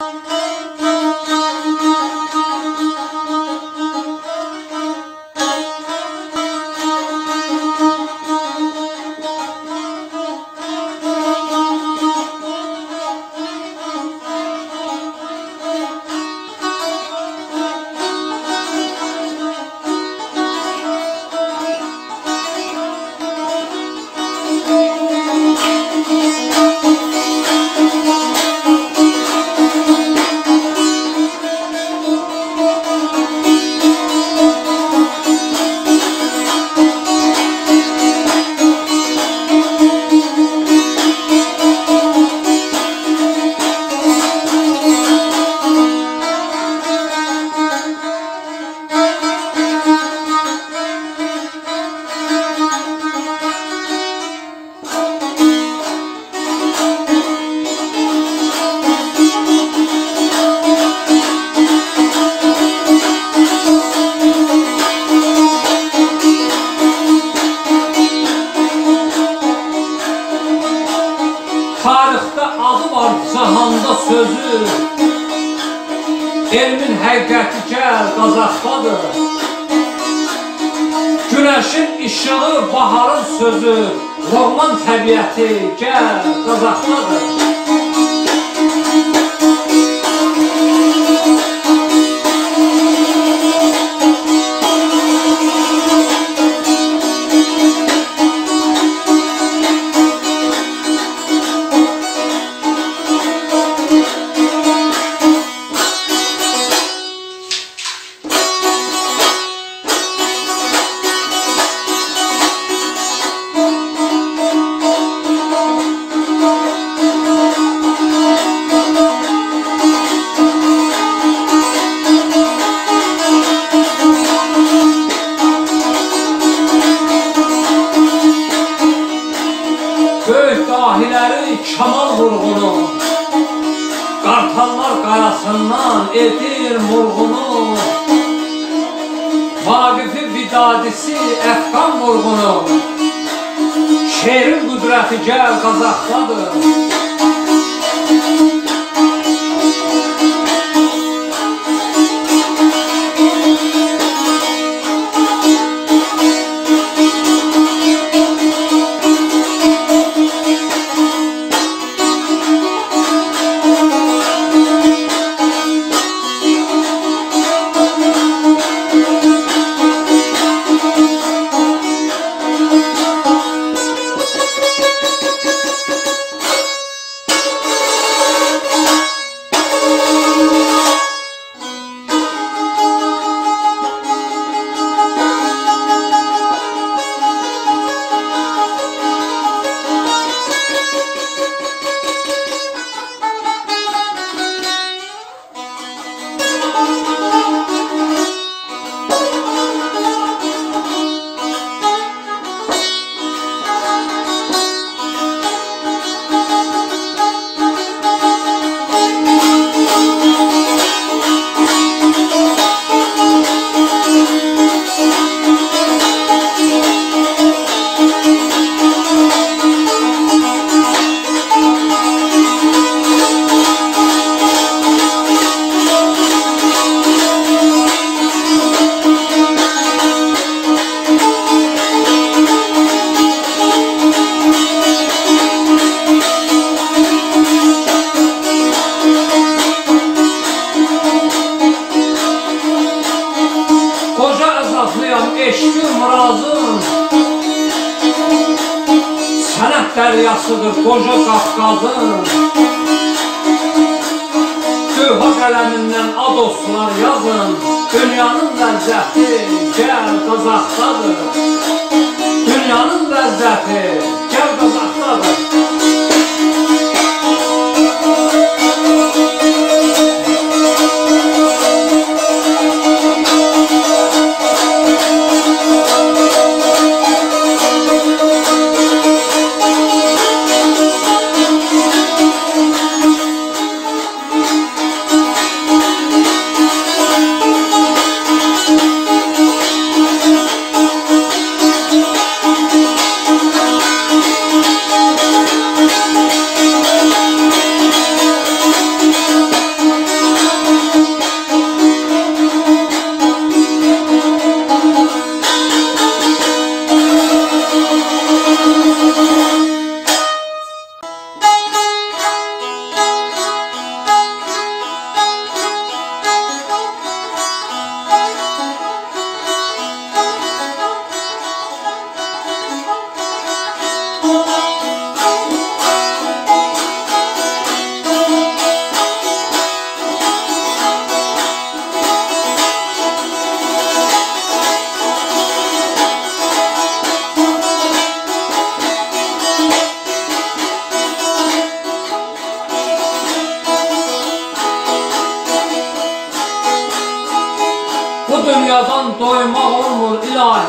Oh, var cahanda sözü. Elmin həqiqəti gəl Qazaxdadır. Günəşin işığı, baharın sözü. Roman təbiəti gəl Qazaxdadır qayasından edir murğunu Vaqifi vidadisi Əfqan vurğunu Şeirin qüdrəti gəl Qazaxdadır Dəryasıdır qoca Qafqazın Gövha qələmindən adoslar yazın Dünyanın ləzzəti gəl Qazaxdadır Dünyanın ləzzəti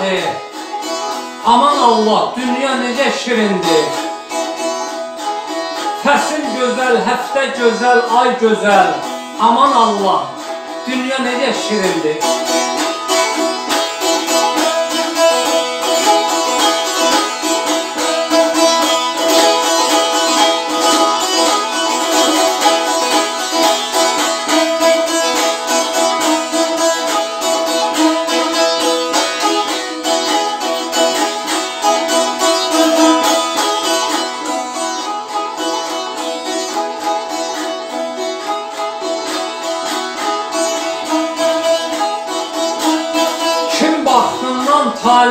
ilahi Aman Allah, dünya necə şirindir. Fəsil gözəl, həftə gözəl, ay gözəl. Aman Allah, dünya necə şirindir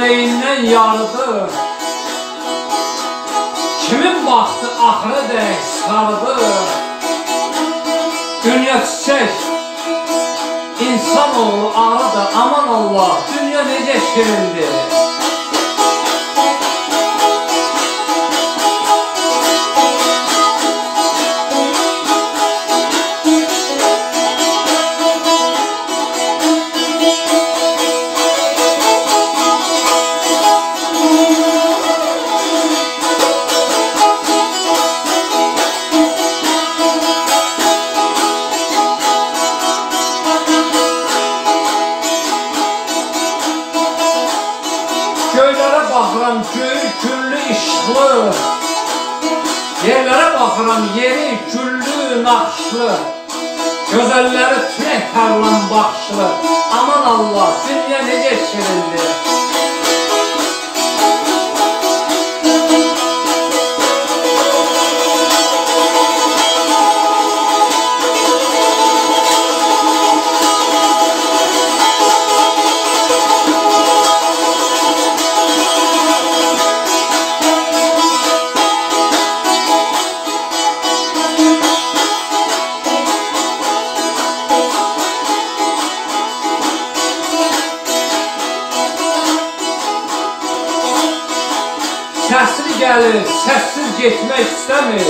taleyindən yarıdır Kimin baxtı axırı dək sarıdır Dünya çiçək İnsanoğlu ağrıdır Aman Allah Dünya necə şirindir batıran yeri güllü naxşlı Gözəlləri tülək tarlan baxışlı Səsli gəlir, səssiz getmək istəmir.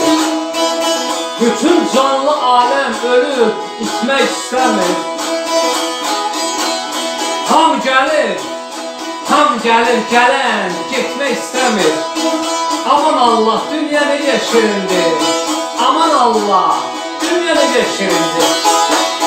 Bütün canlı aləm ölüb, itmək istəmir. Tam gəlir, tam gəlir, gələn getmək istəmir. Aman Allah, dünya necə şirindir Aman Allah, dünya necə şirindir